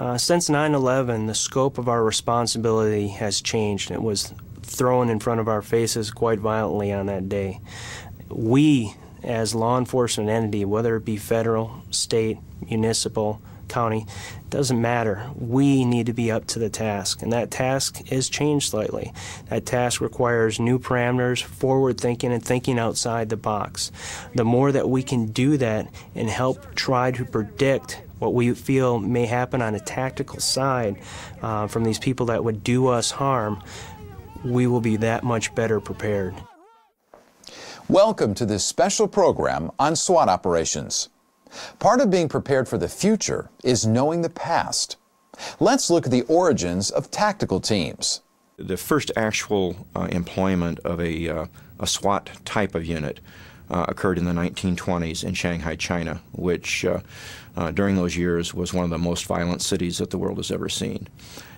Uh, since 9 11, the scope of our responsibility has changed. It was thrown in front of our faces quite violently on that day. We, as law enforcement entity, whether it be federal, state, municipal, county, doesn't matter. We need to be up to the task, and that task is changed slightly. That task requires new parameters, forward thinking, and thinking outside the box. The more that we can do that and help try to predict what we feel may happen on a tactical side uh, from these people that would do us harm, we will be that much better prepared. Welcome to this special program on SWAT operations. Part of being prepared for the future is knowing the past. Let's look at the origins of tactical teams. The first actual uh, employment of a, uh, a SWAT type of unit uh, occurred in the 1920s in Shanghai, China, which uh, uh, during those years was one of the most violent cities that the world has ever seen.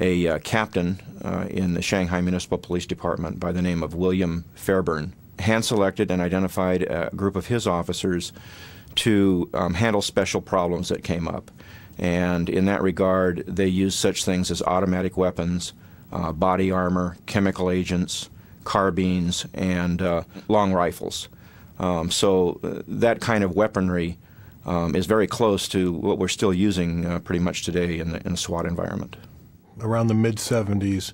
A uh, captain uh, in the Shanghai Municipal Police Department by the name of William Fairbairn hand selected and identified a group of his officers to um, handle special problems that came up. And in that regard, they used such things as automatic weapons, uh, body armor, chemical agents, carbines, and long rifles. Um, so uh, that kind of weaponry um, is very close to what we're still using uh, pretty much today in the, in the SWAT environment. Around the mid 70s,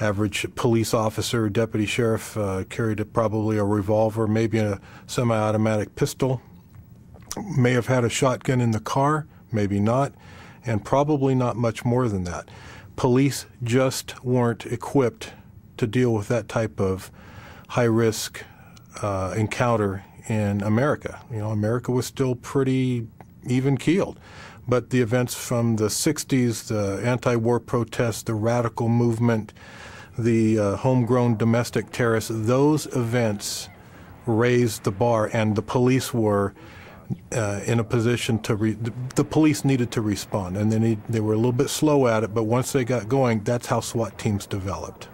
average police officer, deputy sheriff uh, carried a, probably a revolver, maybe a semi automatic pistol, may have had a shotgun in the car, maybe not, and probably not much more than that. Police just weren't equipped to deal with that type of high risk uh, encounter in America. You know, America was still pretty even keeled. But the events from the 60s, the anti war protests, the radical movement, the uh, homegrown domestic terrorists, those events raised the bar, and the police were. Uh, in a position to the, police needed to respond, and they need, they were a little bit slow at it. But once they got going, that's how SWAT teams developed.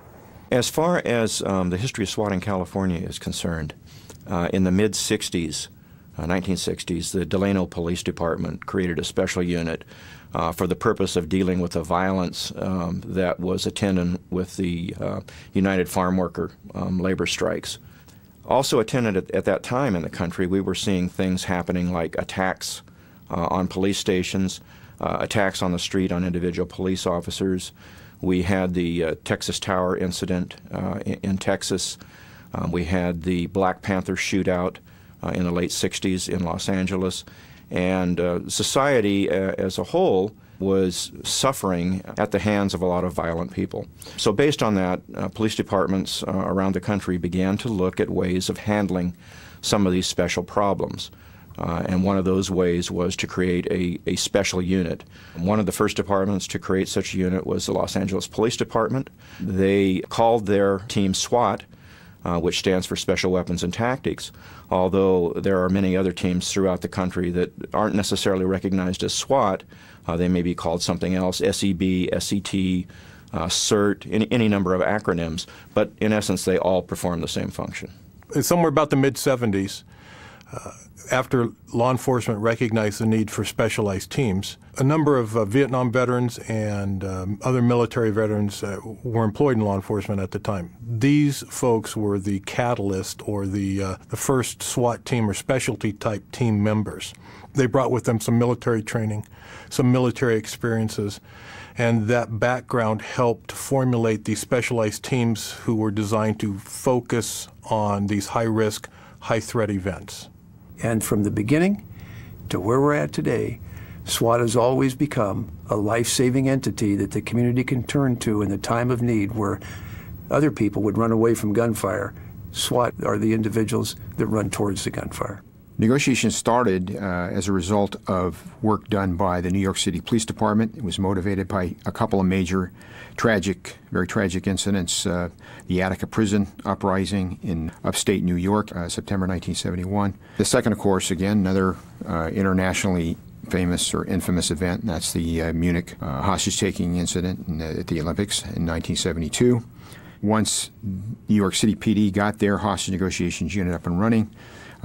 As far as um, the history of SWAT in California is concerned, uh, in the mid 60s, uh, 1960s, the Delano Police Department created a special unit uh, for the purpose of dealing with the violence um, that was attendant with the uh, United Farm Worker um, labor strikes. Also attendant at, at, that time in the country, we were seeing things happening like attacks uh, on police stations, uh, attacks on the street on individual police officers, we had the uh, Texas Tower incident uh, in, in, Texas. Um, we had the Black Panther shootout uh, in the late 60s in Los Angeles. And uh, society uh, as a whole was suffering at the hands of a lot of violent people. So, based on that, uh, police departments around the country began to look at ways of handling some of these special problems. Uh, and one of those ways was to create a, a special unit. One of the first departments to create such a unit was the Los Angeles Police Department. They called their team SWAT, uh, which stands for Special Weapons and Tactics, although there are many other teams throughout the country that aren't necessarily recognized as SWAT. Uh, they may be called something else SEB, SET, uh, CERT, any, any number of acronyms, but in essence, they all perform the same function. It's Somewhere about the mid 70s, uh, after law enforcement recognized the need for specialized teams, a number of uh, Vietnam veterans and um, other military veterans uh, were employed in law enforcement at the time. These folks were the catalyst or the, uh, the first SWAT team or specialty type team members. They brought with them some military training, some military experiences, and that background helped formulate these specialized teams who were designed to focus on these high risk, high threat events. And from the beginning to where we're at today, SWAT has always become a life saving entity that the community can turn to in the time of need where other people would run away from gunfire. SWAT are the individuals that run towards the gunfire. Negotiations started uh, as a result of work done by the New York City Police Department. It was motivated by a couple of major tragic, very tragic incidents. Uh, the Attica prison uprising in upstate New York, uh, September 1971. The second, of course, again, another uh, internationally famous or infamous event, and that's the uh, Munich uh, hostage taking incident in, at the Olympics in 1972. Once New York City PD got their hostage negotiations unit up and running,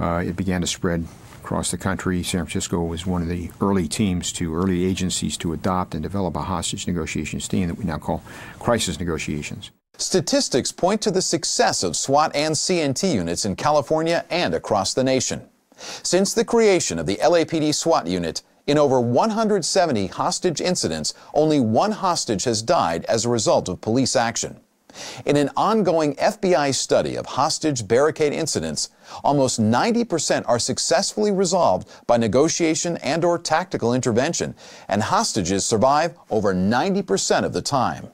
uh, it began to spread across the country. San Francisco was one of the early teams to early agencies to adopt and develop a hostage negotiations team that we now call crisis negotiations. Statistics point to the success of SWAT and CNT units in California and across the nation. Since the creation of the LAPD SWAT unit, in over 170 hostage incidents, only one hostage has died as a result of police action. In an ongoing FBI study of hostage barricade incidents, almost 90% are successfully resolved by negotiation and or tactical intervention, and hostages survive over 90% of the time.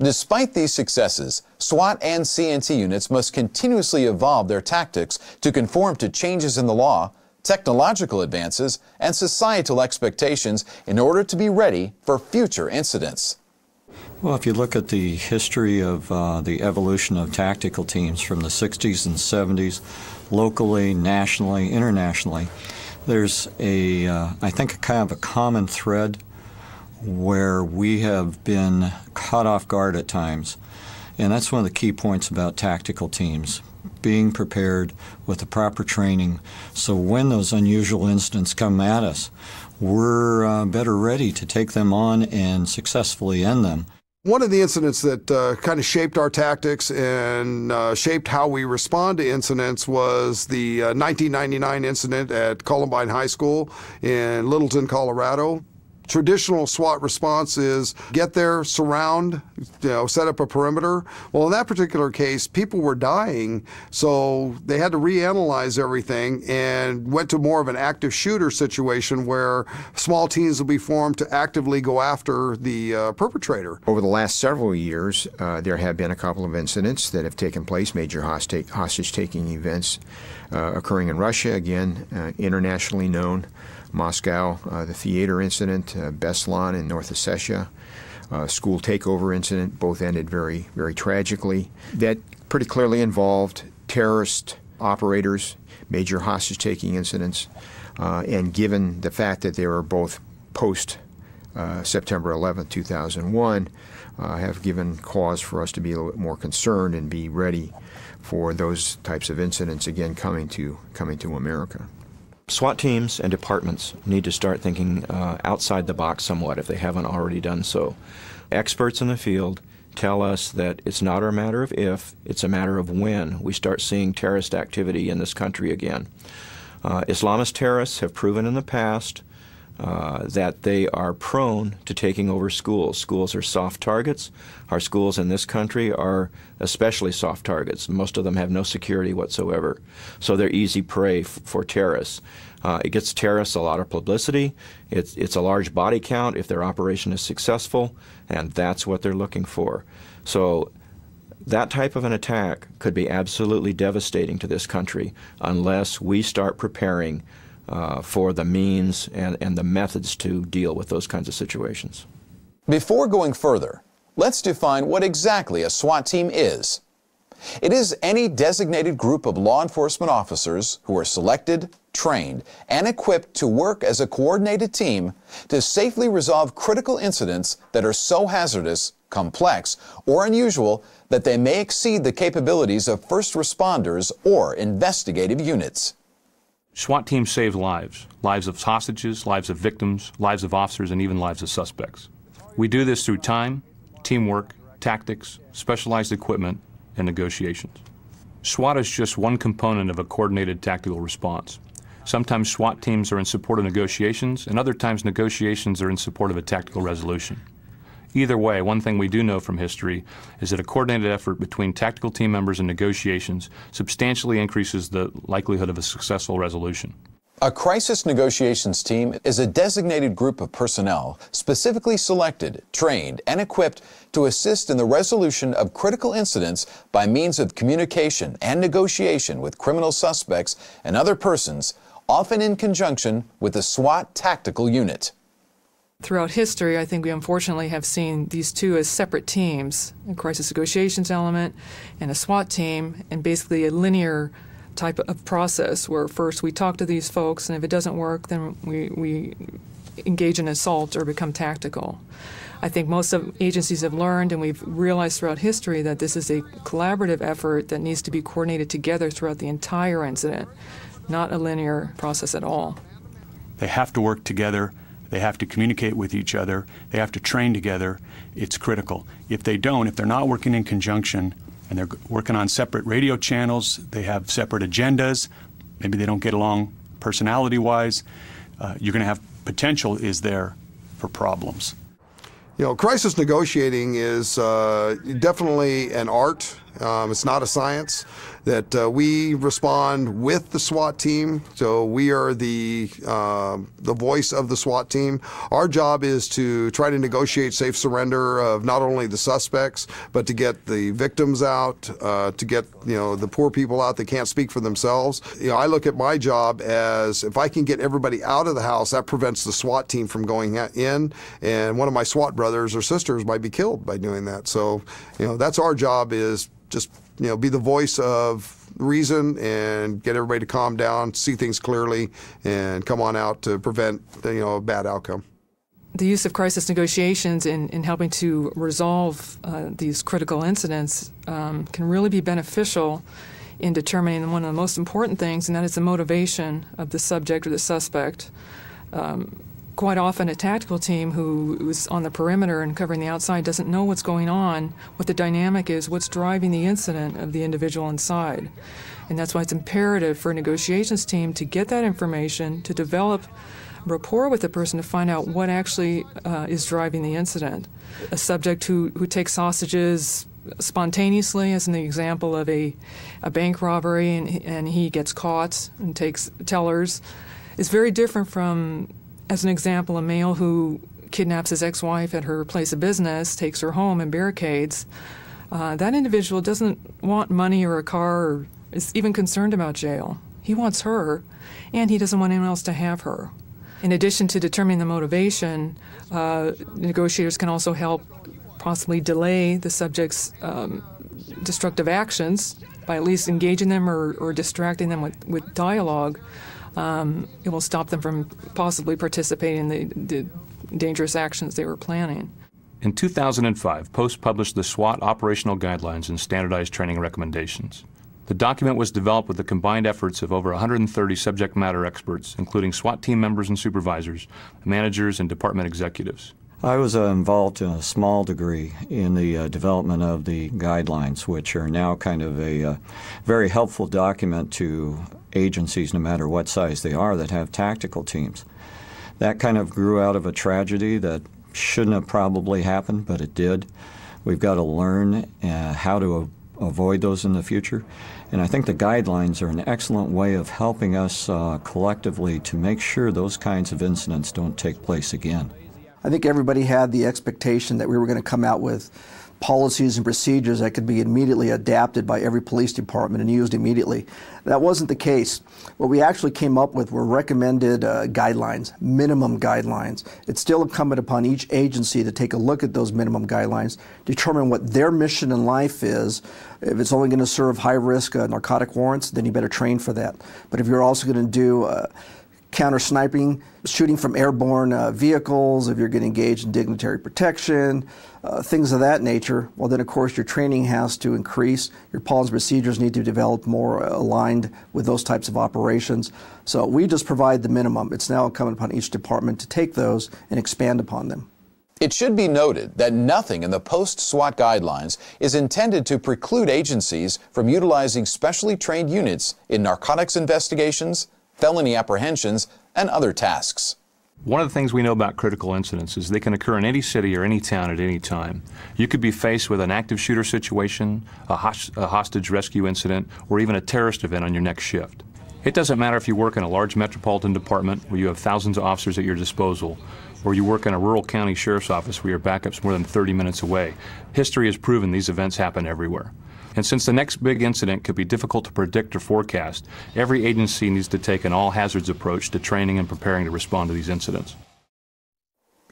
Despite these successes, SWAT and CNT units must continuously evolve their tactics to conform to changes in the law, technological advances, and societal expectations in order to be ready for future incidents. Well, if you look at the history of uh, the evolution of tactical teams from the 60s and 70s, locally, nationally, internationally, there's a, uh, I think, a kind of a common thread where we have been caught off guard at times. And that's one of the key points about tactical teams being prepared with the proper training so when those unusual incidents come at us, we're uh, better ready to take them on and successfully end them. One of the incidents that uh, kind of shaped our tactics and uh, shaped how we respond to incidents was the uh, 1999 incident at Columbine High School in Littleton, Colorado traditional SWAT response is get there, surround, you know, set up a perimeter. Well, in that particular case, people were dying, so they had to reanalyze everything and went to more of an active shooter situation where small teams will be formed to actively go after the uh, perpetrator. Over the last several years, uh, there have been a couple of incidents that have taken place, major hostage taking events uh, occurring in Russia, again, uh, internationally known. Moscow, uh, the theater incident, uh, Beslan in North Ossetia, uh, school takeover incident, both ended very, very tragically. That pretty clearly involved terrorist operators, major hostage taking incidents, uh, and given the fact that they were both post uh, September 11, 2001, uh, have given cause for us to be a little bit more concerned and be ready for those types of incidents again coming to coming to America. SWAT teams and departments need to start thinking uh, outside the box somewhat if they haven't already done so. Experts in the field tell us that it's not a matter of if, it's a matter of when we start seeing terrorist activity in this country again. Uh, Islamist terrorists have proven in the past uh, that they are prone to taking over schools. Schools are soft targets. Our schools in this country are especially soft targets. Most of them have no security whatsoever. So they're easy prey for terrorists. Uh, it gets terrorists a lot of publicity. It's, it's a large body count if their operation is successful, and that's what they're looking for. So that type of an attack could be absolutely devastating to this country unless we start preparing uh, for the means and, and the methods to deal with those kinds of situations. Before going further, let's define what exactly a SWAT team is. It is any designated group of law enforcement officers who are selected, trained, and equipped to work as a coordinated team to safely resolve critical incidents that are so hazardous, complex, or unusual that they may exceed the capabilities of first responders or investigative units. SWAT teams save lives lives of hostages, lives of victims, lives of officers, and even lives of suspects. We do this through time, teamwork, tactics, specialized equipment, and negotiations. SWAT is just one component of a coordinated tactical response. Sometimes SWAT teams are in support of negotiations, and other times negotiations are in support of a tactical resolution. Either way, one thing we do know from history is that a coordinated effort between tactical team members and negotiations substantially increases the likelihood of a successful resolution. A crisis negotiations team is a designated group of personnel specifically selected, trained, and equipped to assist in the resolution of critical incidents by means of communication and negotiation with criminal suspects and other persons, often in conjunction with the SWAT tactical unit. Throughout history, I think we unfortunately have seen these two as separate teams a crisis negotiations element and a SWAT team, and basically a linear type of process where first we talk to these folks, and if it doesn't work, then we, we engage in assault or become tactical. I think most of agencies have learned, and we've realized throughout history that this is a collaborative effort that needs to be coordinated together throughout the entire incident not a linear process at all. They have to work together. They have to communicate with each other. They have to train together. It's critical. If they don't, if they're not working in conjunction and they're working on separate radio channels, they have separate agendas, maybe they don't get along personality wise, uh, you're going to have potential is there for problems. You know, crisis negotiating is uh, definitely an art. Um, it's not a science that uh, we respond with the SWAT team. So we are the uh, the voice of the SWAT team. Our job is to try to negotiate safe surrender of not only the suspects, but to get the victims out, uh, to get you know the poor people out that can't speak for themselves. You know, I look at my job as if I can get everybody out of the house, that prevents the SWAT team from going in, and one of my SWAT brothers or sisters might be killed by doing that. So you know that's our job is just you know be the voice of reason and get everybody to calm down, see things clearly, and come on out to prevent you know a bad outcome. The use of crisis negotiations in, in helping to resolve uh, these critical incidents um, can really be beneficial in determining one of the most important things, and that is the motivation of the subject or the suspect. Um, quite often a tactical team who is on the perimeter and covering the outside doesn't know what's going on, what the dynamic is, what's driving the incident of the individual inside. And that's why it's imperative for a negotiations team to get that information, to develop rapport with the person to find out what actually uh, is driving the incident. A subject who, who takes hostages spontaneously, as an example of a, a bank robbery, and, and he gets caught and takes tellers, is very different from as an example, a male who kidnaps his ex wife at her place of business, takes her home, and barricades, uh, that individual doesn't want money or a car or is even concerned about jail. He wants her, and he doesn't want anyone else to have her. In addition to determining the motivation, uh, negotiators can also help possibly delay the subject's um, destructive actions by at least engaging them or, or distracting them with, with dialogue um, it will stop them from possibly participating in the, the dangerous actions they were planning. In 2005, Post published the SWAT operational guidelines and standardized training recommendations. The document was developed with the combined efforts of over 130 subject matter experts, including SWAT team members and supervisors, managers, and department executives. I was uh, involved in a small degree in the uh, development of the guidelines, which are now kind of a uh, very helpful document to agencies, no matter what size they are, that have tactical teams. That kind of grew out of a tragedy that shouldn't have probably happened, but it did. We've got to learn uh, how to avoid those in the future. And I think the guidelines are an excellent way of helping us uh, collectively to make sure those kinds of incidents don't take place again. I think everybody had the expectation that we were going to come out with policies and procedures that could be immediately adapted by every police department and used immediately. That wasn't the case. What we actually came up with were recommended uh, guidelines, minimum guidelines. It's still incumbent upon each agency to take a look at those minimum guidelines, determine what their mission in life is. If it's only going to serve high risk uh, narcotic warrants, then you better train for that. But if you're also going to do uh, counter sniping, shooting from airborne uh, vehicles, if you're getting engaged in dignitary protection, uh, things of that nature, well, then of course your training has to increase. Your policies procedures need to develop more aligned with those types of operations. So we just provide the minimum. It's now incumbent upon each department to take those and expand upon them. It should be noted that nothing in the post SWAT guidelines is intended to preclude agencies from utilizing specially trained units in narcotics investigations, felony apprehensions, and other tasks. One of the things we know about critical incidents is they can occur in any city or any town at any time. You could be faced with an active shooter situation, a, a, hostage rescue incident, or even a terrorist event on your next shift. It doesn't matter if you work in a large metropolitan department where you have thousands of officers at your disposal, or you work in a rural county sheriff's office where your backup's more than 30 minutes away. History has proven these events happen everywhere. And since the next big incident could be difficult to predict or forecast, every agency needs to take an all hazards approach to training and preparing to respond to these incidents.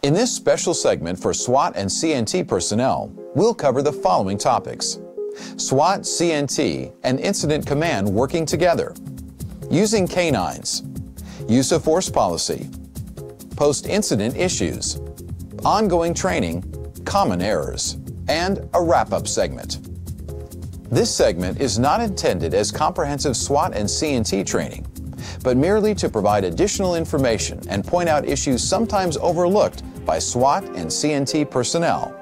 In this special segment for SWAT and CNT personnel, we'll cover the following topics. SWAT, CNT, and Incident Command working together, using canines, use of force policy, post incident issues, ongoing training, common errors, and a wrap up segment. This segment is not intended as comprehensive SWAT and CNT training, but merely to provide additional information and point out issues sometimes overlooked by SWAT and CNT personnel.